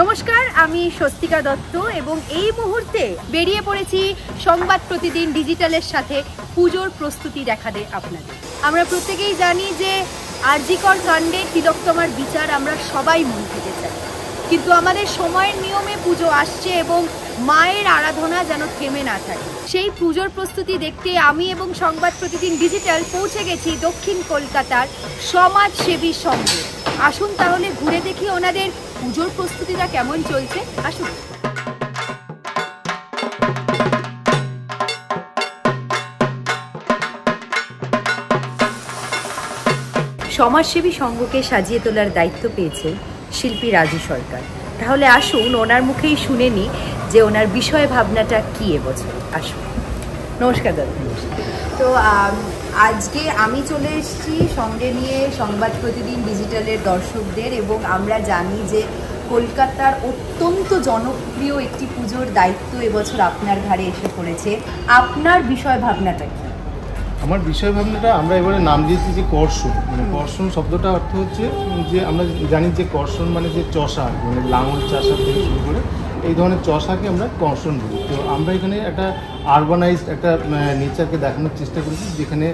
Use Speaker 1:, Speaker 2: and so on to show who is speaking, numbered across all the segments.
Speaker 1: নমস্কার, আমি স্বস্তিকা দত্ত এবং এই মুহূর্তে বেরিয়ে পড়েছি সংবাদ প্রতিদিন ডিজিটালের সাথে পুজোর প্রস্তুতি দেখাতে আপনাদের। আমরা প্রত্যেকেই জানি যে আরজিকর কাণ্ডে তিলোত্তমার বিচার আমরা সবাই মন থেকে চাই। কিন্তু আমাদের সময়ের নিয়মে পুজো আসছে এবং মায়ের আরাধনা যেন থেমে না থাকে। সেই পুজোর প্রস্তুতি দেখতে আমি এবং সংবাদ প্রতিদিন ডিজিটাল পৌঁছে গেছি দক্ষিণ কলকাতার সমাজসেবী সঙ্গে আসুন তাহলে ঘুরে দেখি ওনাদের পুজোর প্রস্তুতিটা কেমন চলছে? আসুন। সমাজসেবী সংঘকে সাজিয়ে তোলার দায়িত্ব পেয়েছে শিল্পী রাজু সরকার। তাহলে আসুন, ওনার মুখেই শুনে নি যে ওনার বিষয় ভাবনাটা কি এবছর। আসুন। নমস্কার দাদা। তো আজকে আমি চলে এসেছি সঙ্গে নিয়ে সংবাদ প্রতিদিন ডিজিটালের দর্শকদের এবং আমরা জানি যে কলকাতার অত্যন্ত জনপ্রিয় একটি পুজোর দায়িত্ব এবছর আপনার ঘাড়ে এসে পড়েছে। আপনার বিষয় ভাবনাটা কি?
Speaker 2: আমার বিষয় ভাবনাটা আমরা এবারে নাম দিয়েছি যে কর্ষণ। মানে কর্ষণ শব্দটা অর্থ হচ্ছে যে আমরা জানি যে কর্ষণ মানে যে চষা মানে লাঙল চাষা থেকে শুরু করে এই ধরনের চষাকে আমরা কর্ষণ বলি। তো আমরা এখানে একটা আরবানাইজড একটা নেচারকে দেখানোর চেষ্টা করেছি যেখানে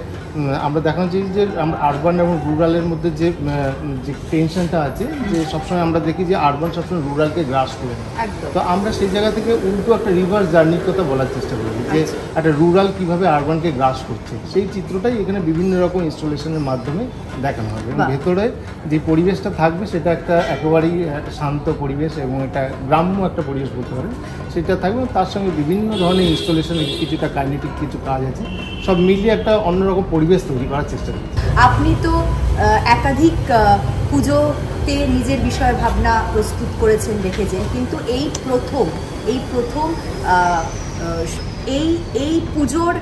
Speaker 2: আমরা দেখানো চাই যে আমরা আরবান এবং রুরালের মধ্যে যে যে টেনশনটা আছে যে সবসময় আমরা দেখি যে আরবান সবসময় রুরালকে গ্রাস করে তো আমরা সেই জায়গা থেকে উল্টো একটা রিভার্স জার্নির কথা বলার চেষ্টা করি যে একটা রুরাল কীভাবে আরবানকে গ্রাস করছে। সেই চিত্রটাই এখানে বিভিন্ন রকম ইনস্টলেশনের মাধ্যমে দেখানো হবে এবং ভেতরে যে পরিবেশটা থাকবে সেটা একটা একেবারেই একটা শান্ত পরিবেশ এবং একটা গ্রাম্য একটা পরিবেশ বলতে পারেন। সেটা থাকবে, তার সঙ্গে বিভিন্ন ধরনের ইনস্টলেশন কিছুটা কাইনেটিক কিছু কাজ আছে। সব মিলিয়ে একটা অন্যরকম পরিবেশ তৈরি করার চেষ্টা করি
Speaker 1: আপনি তো একাধিক পুজোতে নিজের বিষয় ভাবনা প্রস্তুত করেছেন দেখেছেন, কিন্তু এই প্রথম এই প্রথম এই এই পুজোর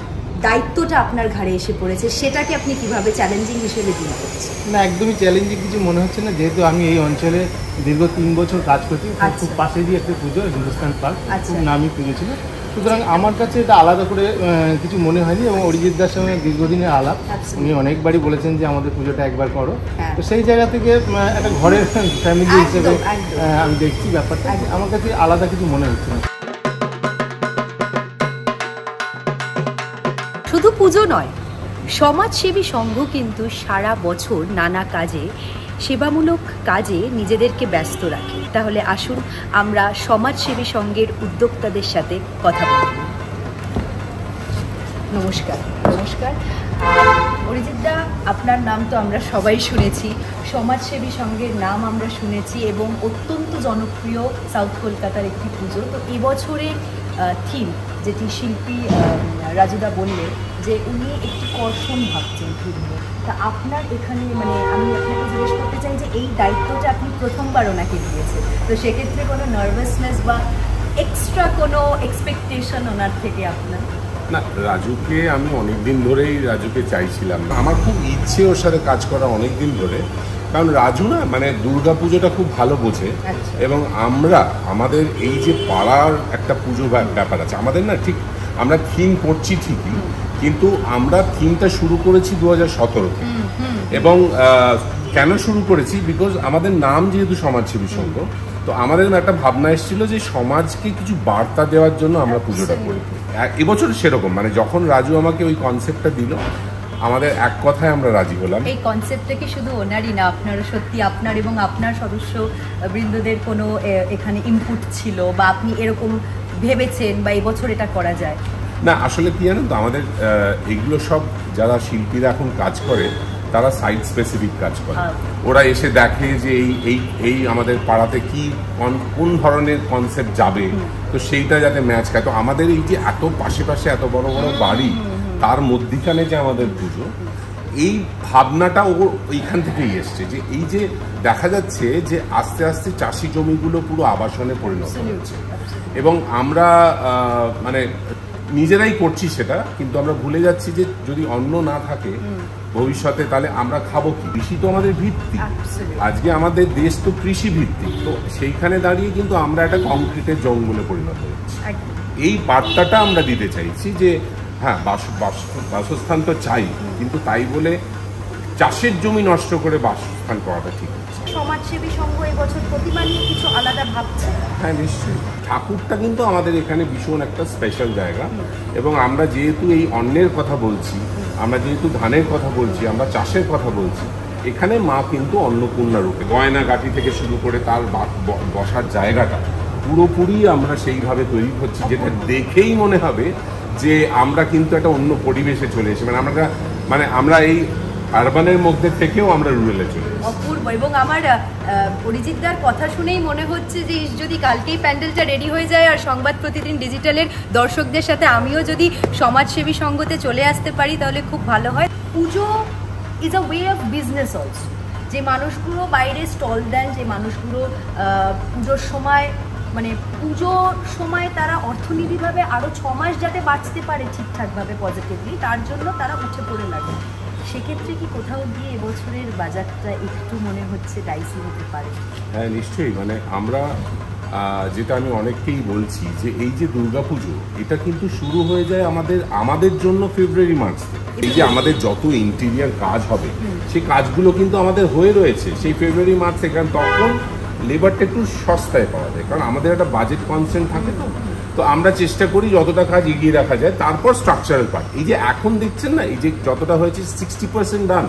Speaker 1: দায়িত্বটা আপনার ঘাড়ে এসে পড়েছে সেটাকে আপনি কীভাবে চ্যালেঞ্জিং হিসেবে ডিল করছেন?
Speaker 2: না একদমই চ্যালেঞ্জিং কিছু মনে হচ্ছে না যেহেতু আমি এই অঞ্চলে দীর্ঘ তিন বছর কাজ করছি খুব-
Speaker 1: আচ্ছা।
Speaker 2: খুব পাশেরই একটা পুজো হিন্দুস্তান পার্ক
Speaker 1: আচ্ছা।
Speaker 2: খুব নামি পুজো ছিল। সুতরাং আমার কাছে এটা আলাদা করে কিছু মনে হয়নি এবং অরিজিৎ দার সঙ্গে দীর্ঘদিনের আলাপ উনি অনেকবারই বলেছেন যে আমাদের পুজোটা একবার করো।
Speaker 1: হ্যাঁ।
Speaker 2: তো সেই জায়গা থেকে একটা ঘরের ফ্যামিলি হিসেবে আমি দেখছি ব্যাপারটা আমার কাছে আলাদা কিছু মনে হচ্ছে না।
Speaker 1: পুজো নয়। সমাজসেবী সংঘ কিন্তু সারা বছর নানা কাজে, সেবামূলক কাজে নিজেদেরকে ব্যস্ত রাখে। তাহলে আসুন আমরা সমাজসেবী সংঘের উদ্যোক্তাদের সাথে কথা বলি। নমস্কার নমস্কার। অরিজিৎদা আপনার নাম তো আমরা সবাই শুনেছি। সমাজসেবী সংঘের নাম আমরা শুনেছি এবং অত্যন্ত জনপ্রিয় সাউথ কলকাতার একটি পুজো। তো এবছরের থিম যেটি শিল্পী রাজুদা বললেন যে উনি একটি কর্ষণ ভাবছেন নিয়ে তা আপনার এখানে মানে আমি আপনাকে জিজ্ঞেস করতে চাই যে এই দায়িত্বটা আপনি প্রথমবার ওনাকে দিয়েছেন তো সেক্ষেত্রে কোনো নার্ভাসনেস বা এক্সট্রা কোনো এক্সপেকটেশন ওনার থেকে আপনার?
Speaker 3: না, রাজুকে আমি অনেক দিন ধরেই, রাজুকে চাইছিলাম। আমার খুব ইচ্ছে ওর সাথে কাজ করা অনেক দিন ধরে। কারণ রাজু না মানে দুর্গা পুজোটা খুব ভালো বোঝে।
Speaker 1: আচ্ছা।
Speaker 3: এবং আমরা আমাদের এই যে পাড়ার একটা পুজো ব্যাপার আছে আমাদের না ঠিক আমরা থিম করছি ঠিকই কিন্তু আমরা থিমটা শুরু করেছি দু হাজার সতেরো এবং কেন শুরু করেছি? বিকজ আমাদের নাম যেহেতু সমাজসেবী সংঘ তো আমাদের একটা ভাবনা এসেছিল যে সমাজকে কিছু বার্তা দেওয়ার জন্য আমরা পুজোটা করি। এ- এবছর সেরকম মানে যখন রাজু আমাকে ওই কনসেপ্টটা দিল আমাদের এক কথায় আমরা রাজি হলাম।
Speaker 1: এই কনসেপ্টটা কি শুধু ওনারই না আপনারও সত্যি আপনার এবং আপনার সদস্য বৃন্দদের কোনো এখানে ইনপুট ছিল বা আপনি এরকম ভেবেছেন বা এবছর এটা করা যায়?
Speaker 3: না আসলে কি জানেন তো আমাদের এগুলো সব যারা শিল্পীরা এখন কাজ করে তারা সাইট স্পেসিফিক কাজ করে।
Speaker 1: হ্যাঁ।
Speaker 3: ওরা এসে দেখে যে এই এই এই আমাদের পাড়াতে কি কোন- কোন ধরনের কনসেপ্ট যাবে। তো সেইটা যাতে ম্যাচ খায় তো আমাদের এই যে এত পাশে পাশে এত বড় বড় বাড়ি তার মধ্যিখানে যে আমাদের পুজো এই ভাবনাটা ও ওইখান থেকেই এসছে যে এই যে দেখা যাচ্ছে যে আস্তে আস্তে চাষি জমিগুলো পুরো আবাসনে পরিণত হচ্ছে। এবং আমরা মানে নিজেরাই করছি সেটা কিন্তু আমরা ভুলে যাচ্ছি যে যদি অন্ন না থাকে ভবিষ্যতে তাহলে আমরা খাব কি? কৃষি তো আমাদের ভিত্তি আজকে আমাদের দেশ তো কৃষি ভিত্তিক তো সেইখানে দাঁড়িয়ে কিন্তু আমরা একটা কংক্রিটের জঙ্গলে পরিণত হচ্ছি। এই বার্তাটা আমরা দিতে চাইছি যে হ্যাঁ বাস বাস- বাসস্থান তো চাই কিন্তু তাই বলে চাষের জমি নষ্ট করে বাসস্থান করাটা ঠিক
Speaker 1: সমাজসেবী সংঘ এবছর প্রতিমা নিয়ে কিছু আলাদা ভাবছে?
Speaker 3: হ্যাঁ নিশ্চয়ই। ঠাকুরটা কিন্তু আমাদের এখানে ভীষণ একটা স্পেশাল জায়গা। এবং আমরা যেহেতু এই অন্যের কথা বলছি আমরা যেহেতু ধানের কথা বলছি আমরা চাষের কথা বলছি এখানে মা কিন্তু অন্নপূর্ণা রূপে গয়না গাঠি থেকে শুরু করে তার বসার জায়গাটা পুরোপুরি আমরা সেইভাবে তৈরি করছি যেটা দেখেই মনে হবে যে আমরা কিন্তু একটা অন্য পরিবেশে চলে এসেছি। মানে আমরা মানে আমরা এই আরবানের মধ্যে থেকেও আমরা রুরালে চলে
Speaker 1: অপূর্ব, এবং আমার অরিজিৎদার কথা শুনেই মনে হচ্ছে যে যদি কালকেই প্যান্ডেলটা রেডি হয়ে যায় আর সংবাদ প্রতিদিন ডিজিটালের দর্শকদের সাথে আমিও যদি সমাজসেবী সঙ্গতে চলে আসতে পারি, তাহলে খুব ভালো হয়। Puja is a way of business also যে মানুষগুলো বাইরে স্টল দেন, যে মানুষগুলো পুজোর সময় মানে পুজোর সময় তারা অর্থনীতিভাবে আরও ছ মাস যাতে বাঁচতে পারে ঠিকঠাকভাবে পজিটিভলি তার জন্য তারা উঠে পড়ে লাগে। সেক্ষেত্রে কি কোথাও গিয়ে এবছরের বাজারটা একটু মনে হচ্ছে ডাইসি হতে পারে?
Speaker 3: হ্যাঁ নিশ্চয়ই। মানে আমরা যেটা আমি অনেককেই বলছি যে এই যে দুর্গাপুজো এটা কিন্তু শুরু হয়ে যায় আমাদের আমাদের জন্য ফেব্রুয়ারি মার্চ এই যে আমাদের যত ইন্টেরিয়ার কাজ হবে সেই কাজগুলো কিন্তু আমাদের হয়ে রয়েছে। সেই ফেব্রুয়ারি মার্চ থেকে কারণ তখন লেবারটা একটু সস্তায় পাওয়া যায়, কারণ আমাদের একটা বাজেট কনসেন্ট থাকে তো। তো আমরা চেষ্টা করি যতটা কাজ এগিয়ে রাখা যায়, তারপর স্ট্রাকচারাল পার্ট এই যে এখন দেখছেন না, এই যে যতটা হয়েছে সিক্সটি পার্সেন্ট ডান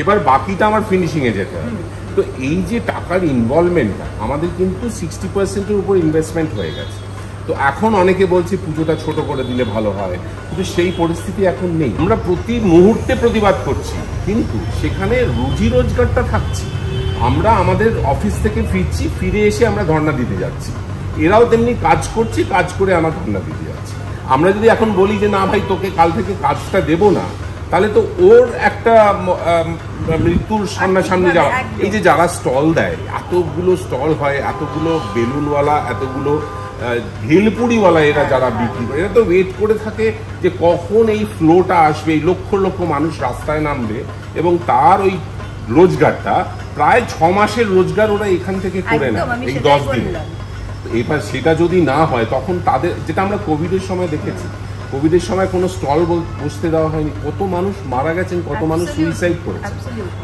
Speaker 3: এবার বাকিটা আমার ফিনিশিংয়ে যেতে হবে। তো এই যে টাকার ইনভলভমেন্টটা আমাদের কিন্তু সিক্সটি পার্সেন্টের উপর ইনভেস্টমেন্ট হয়ে গেছে। তো এখন অনেকে বলছে পুজোটা ছোট করে দিলে ভালো হয়, কিন্তু সেই পরিস্থিতি এখন নেই। আমরা প্রতি মুহূর্তে প্রতিবাদ করছি, কিন্তু সেখানে রুজি রোজগারটা থাকছে। আমরা আমাদের অফিস থেকে ফিরছি ফিরে এসে আমরা ধর্ণা দিতে যাচ্ছি। এরাও তেমনি কাজ করছে কাজ করে আমার ধর্ণা দিতে যাচ্ছে। আমরা যদি এখন বলি যে না ভাই তোকে কাল থেকে কাজটা দেবো না তাহলে তো ওর একটা মৃত্যুর সামনাসামনি যাওয়া। এই যে যারা স্টল দেয় এতগুলো স্টল হয় এতগুলো বেলুনওয়ালা এতগুলো ভেলপুরিওয়ালা এরা যারা বিক্রি করে এরা তো ওয়েট করে থাকে যে কখন এই ফ্লোটা আসবে। এই লক্ষ লক্ষ মানুষ রাস্তায় নামবে এবং তার ওই রোজগারটা প্রায় ছ মাসের রোজগার ওরা এখান থেকে করে নেয় এই দশ দিনে। এবার সেটা যদি না হয় তখন তাদের যেটা আমরা কোভিডের সময় দেখেছি কোভিডের সময় কোনো স্টল বসতে দেওয়া হয়নি কত মানুষ মারা গেছেন কত মানুষ সুইসাইড করেছে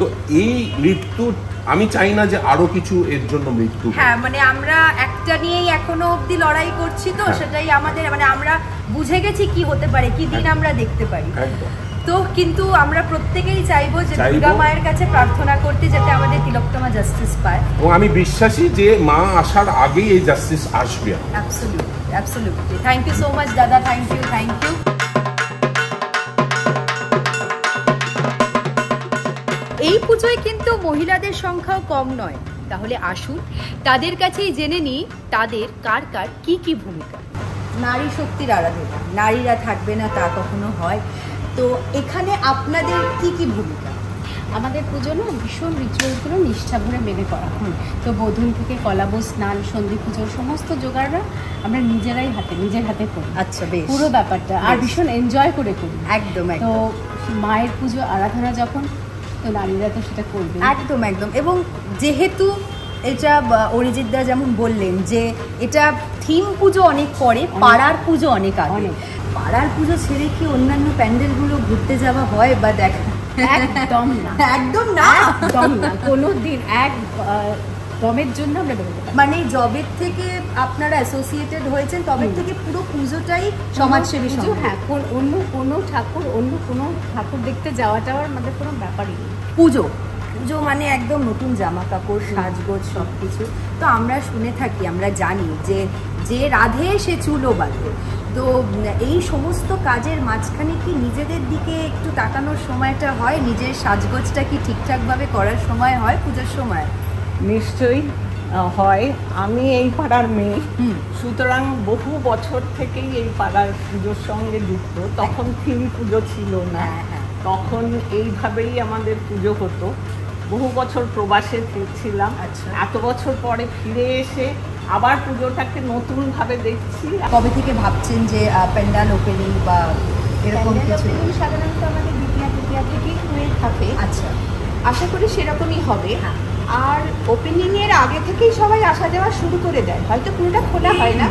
Speaker 3: তো এই মৃত্যু আমি চাই না যে আরও কিছু এর জন্য মৃত্যু
Speaker 1: হ্যাঁ মানে আমরা একটা নিয়েই এখনও অবধি লড়াই করছি তো
Speaker 3: হ্যাঁ।
Speaker 1: সেটাই আমাদের মানে আমরা বুঝে গেছি কি হতে পারে কি দিন আমরা দেখতে পারি।
Speaker 3: একদম।
Speaker 1: তো কিন্তু আমরা প্রত্যেকেই চাইব যে দুর্গা মায়ের কাছে প্রার্থনা করতে যাতে আমাদের তিলোত্তমা জাস্টিস পায়।
Speaker 3: এবং আমি বিশ্বাসী যে মা আসার আগেই এই জাস্টিস আসবে
Speaker 1: absolutely absolutely thank you so much দাদা থ্যাংক ইউ থ্যাংক ইউ এই পুজোয় কিন্তু মহিলাদের সংখ্যাও কম নয়। তাহলে আসুন তাদের কাছেই জেনে নিই তাদের কার কার কি কি ভূমিকা। নারী শক্তির আরাধনা নারীরা থাকবে না তা কখনো হয়। তো এখানে আপনাদের কি কি ভূমিকা?
Speaker 4: আমাদের পুজো না ভীষণ রিচুয়ালসগুলো নিষ্ঠা ভরে মেনে করা। হয় তো বোধন থেকে কলাবো স্নান সন্ধি পুজো সমস্ত জোগাড়রা আমরা নিজেরাই হাতে নিজের হাতে করি।
Speaker 1: আচ্ছা বেশ।
Speaker 4: পুরো ব্যাপারটা আর ভীষণ এনজয় করে করি।
Speaker 1: একদম
Speaker 4: তো মায়ের পুজো আরাধনা যখন তো নারীরা তো সেটা করবে
Speaker 1: একদম একদম। এবং যেহেতু এটা অরিজিৎদা যেমন বললেন যে এটা থিম পুজো অনেক পরে পাড়ার পুজো অনেক আগে। পাড়ার পুজো ছেড়ে কি অন্যান্য প্যান্ডেলগুলো ঘুরতে যাওয়া হয় বা দেখা
Speaker 4: একদম না।
Speaker 1: একদম না?
Speaker 4: একদম না। কোনো দিন এক দমের জন্য আমরা।
Speaker 1: মানে জবের থেকে আপনারা অ্যাসোসিয়েটেড হয়েছেন তবে থেকে পুরো পুজোটাই সমাজসেবী
Speaker 4: পুজো, হ্যাঁ অন্য কোনো ঠাকুর অন্য কোনো ঠাকুর দেখতে যাওয়াটাও আমাদের কোনো ব্যাপারই নেই।
Speaker 1: পুজো? পুজো মানে একদম নতুন জামা কাপড় সাজগোজ সব কিছু তো আমরা শুনে থাকি আমরা জানি যে যে রাধে সে চুলো বাঁধে তো এই সমস্ত কাজের মাঝখানে কি নিজেদের দিকে একটু তাকানোর সময়টা হয়? নিজের সাজগোজটা কি ঠিকঠাকভাবে করার সময় হয় পুজোর সময়?
Speaker 5: নিশ্চয়ই হয়। আমি এই পাড়ার মেয়ে। সুতরাং বহু বছর থেকেই এই পাড়ার পুজোর সঙ্গে যুক্ত। তখন থিম পুজো ছিল না।
Speaker 1: হ্যাঁ, হ্যাঁ।
Speaker 5: তখন এইভাবেই আমাদের পুজো হতো। বহু বছর প্রবাসে থে- ছিলাম
Speaker 1: আচ্ছা।
Speaker 5: এত বছর পরে ফিরে এসে আবার পুজোটাকে নতুনভাবে দেখছি।
Speaker 1: কবে থেকে ভাবছেন যে প্যান্ডাল ওপেনিং বা এরকম কিছু?
Speaker 6: সাধারণত আমাদের দ্বিতীয় তৃতীয়া থেকেই হয়ে থাকে।
Speaker 1: আচ্ছা।
Speaker 6: আশা করি সেরকমই হবে।
Speaker 1: হ্যাঁ।
Speaker 6: আর ওপেনিং এর আগে থেকেই সবাই আসা যাওয়া শুরু করে দেয়। হয়তো পুরোটা খোলা হয় না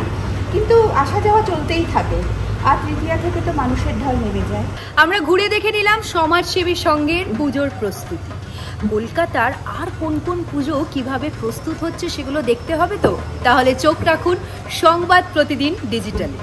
Speaker 6: কিন্তু আসা যাওয়া চলতেই থাকে। আর তৃতীয়া থেকে তো মানুষের ঢল নেমে যায়।
Speaker 1: আমরা ঘুরে দেখে নিলাম সমাজসেবী সঙ্গের পুজোর প্রস্তুতি। কলকাতার আর কোন কোন পুজো কীভাবে প্রস্তুত হচ্ছে সেগুলো দেখতে হবে তো? তাহলে চোখ রাখুন সংবাদ প্রতিদিন ডিজিটালে।